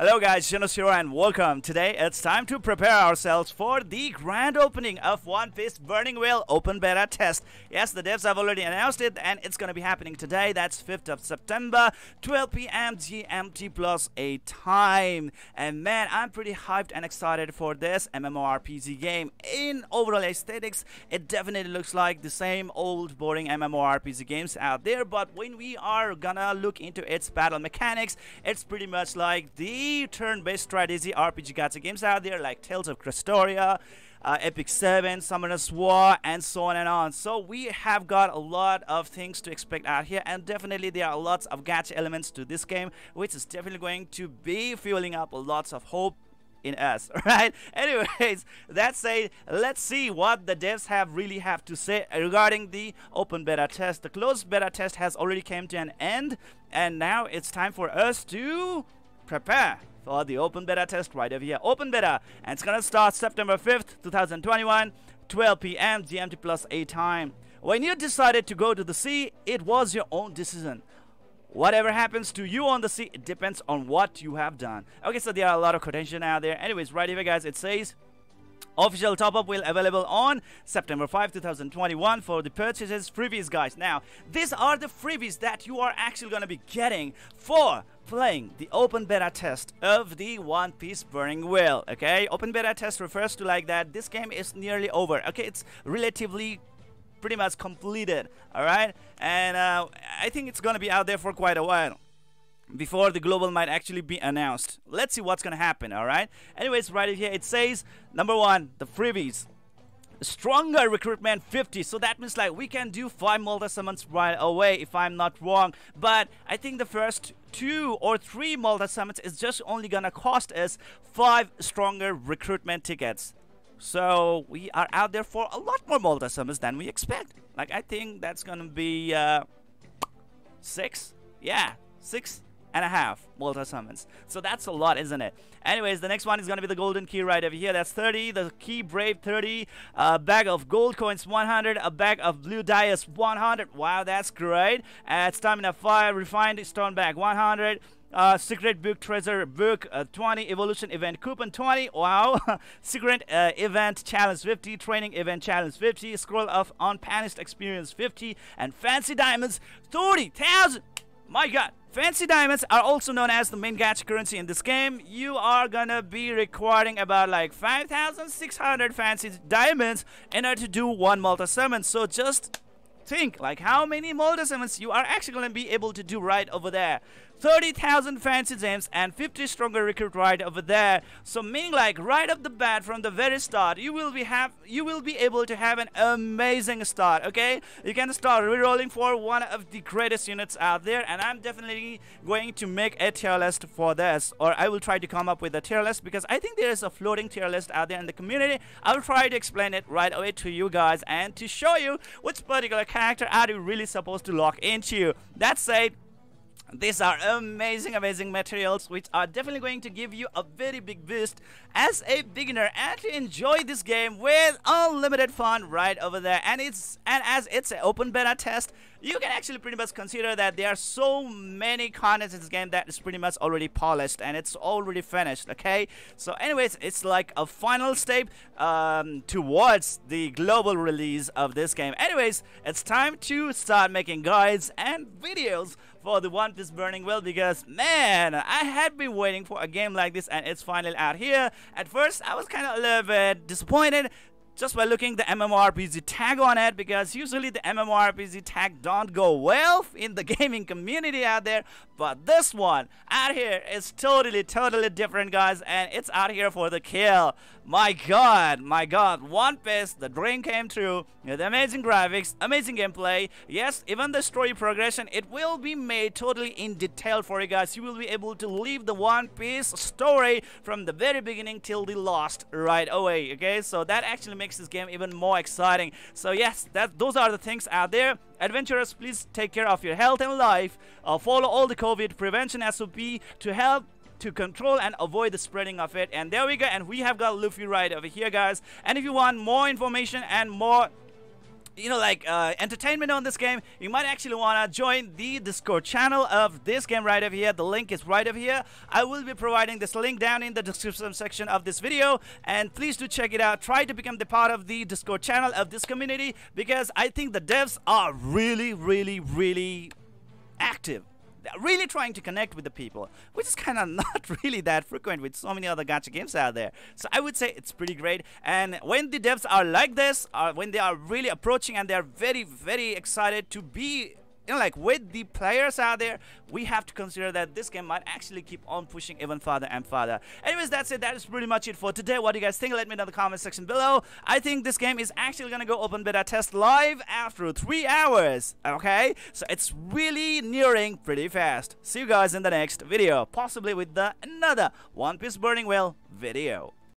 Hello guys, Zennosh here and welcome. Today it's time to prepare ourselves for the grand opening of One Piece Burning Will Open Beta Test. Yes, the devs have already announced it and it's gonna be happening today. That's 5th of September, 12 p.m. GMT plus a time. And man, I'm pretty hyped and excited for this MMORPG game. In overall aesthetics, it definitely looks like the same old boring MMORPG games out there, but when we are gonna look into its battle mechanics, it's pretty much like the turn-based strategy RPG gacha games out there like Tales of Crestoria, uh, Epic 7, Summoner's War, and so on and on. So we have got a lot of things to expect out here, and definitely there are lots of gacha elements to this game, which is definitely going to be fueling up lots of hope in us right anyways that said let's see what the devs have really have to say regarding the open beta test the closed beta test has already came to an end and now it's time for us to prepare for the open beta test right over here. Open beta, and it's gonna start September 5th, 2021, 12 p.m. GMT plus A time. When you decided to go to the sea, it was your own decision. Whatever happens to you on the sea, it depends on what you have done. Okay, so there are a lot of contention out there. Anyways, right here, guys, it says Official top-up will available on September 5, 2021 for the purchases freebies, guys. Now, these are the freebies that you are actually going to be getting for playing the open beta test of the One Piece Burning Will. Okay, open beta test refers to like that this game is nearly over. Okay, it's relatively pretty much completed. All right, and uh, I think it's gonna be out there for quite a while before the global might actually be announced. Let's see what's gonna happen, alright? Anyways, right here it says number one, the freebies. Stronger recruitment 50, so that means like we can do 5 multi summons right away if I'm not wrong. But I think the first two or three multi summons is just only gonna cost us 5 stronger recruitment tickets. So we are out there for a lot more multi summons than we expect. Like I think that's gonna be uh, 6? Yeah, 6 and a half multi summons. So that's a lot, isn't it? Anyways, the next one is going to be the golden key right over here. That's 30. The key brave 30. A bag of gold coins 100. A bag of blue dias 100. Wow, that's great. Uh, stamina 5. Refined stone bag 100. Uh, secret book treasure book uh, 20 evolution event coupon 20 wow secret uh, event challenge 50 training event challenge 50 scroll of unpunished experience 50 and fancy diamonds 30,000 my god Fancy diamonds are also known as the main gacha currency in this game. You are gonna be requiring about like 5,600 fancy diamonds in order to do one multi summon. So just think like how many multi summons you are actually gonna be able to do right over there. 30,000 fancy gems and 50 stronger recruit right over there. So meaning like right off the bat from the very start, you will be have you will be able to have an amazing start. Okay, you can start rerolling for one of the greatest units out there, and I'm definitely going to make a tier list for this, or I will try to come up with a tier list because I think there is a floating tier list out there in the community. I'll try to explain it right away to you guys and to show you which particular character are you really supposed to lock into. That said these are amazing, amazing materials which are definitely going to give you a very big boost as a beginner and to enjoy this game with unlimited fun right over there. And it's and as it's an open beta test, you can actually pretty much consider that there are so many contents in this game that is pretty much already polished and it's already finished. Okay, so anyways, it's like a final step um, towards the global release of this game. Anyways, it's time to start making guides and videos for the One Piece Burning Will because man, I had been waiting for a game like this and it's finally out here. At first, I was kind of a little bit disappointed just by looking the MMORPG tag on it because usually the MMORPG tag don't go well in the gaming community out there but this one out here is totally totally different guys and it's out here for the kill my god my god One Piece the dream came true The amazing graphics amazing gameplay yes even the story progression it will be made totally in detail for you guys you will be able to leave the One Piece story from the very beginning till the last right away okay so that actually makes makes this game even more exciting. So yes, that those are the things out there. Adventurers, please take care of your health and life. Uh, follow all the COVID prevention SOP to help to control and avoid the spreading of it. And there we go. And we have got Luffy right over here, guys. And if you want more information and more you know, like uh, entertainment on this game, you might actually want to join the Discord channel of this game right over here. The link is right over here. I will be providing this link down in the description section of this video, and please do check it out. Try to become the part of the Discord channel of this community because I think the devs are really, really, really active really trying to connect with the people, which is kind of not really that frequent with so many other gacha games out there. So I would say it's pretty great. And when the devs are like this, or when they are really approaching and they are very, very excited to be you know, like with the players out there, we have to consider that this game might actually keep on pushing even farther and farther. Anyways, that's it. That is pretty much it for today. What do you guys think? Let me know in the comment section below. I think this game is actually gonna go open beta test live after three hours. Okay, so it's really nearing pretty fast. See you guys in the next video, possibly with the another One Piece Burning Will video.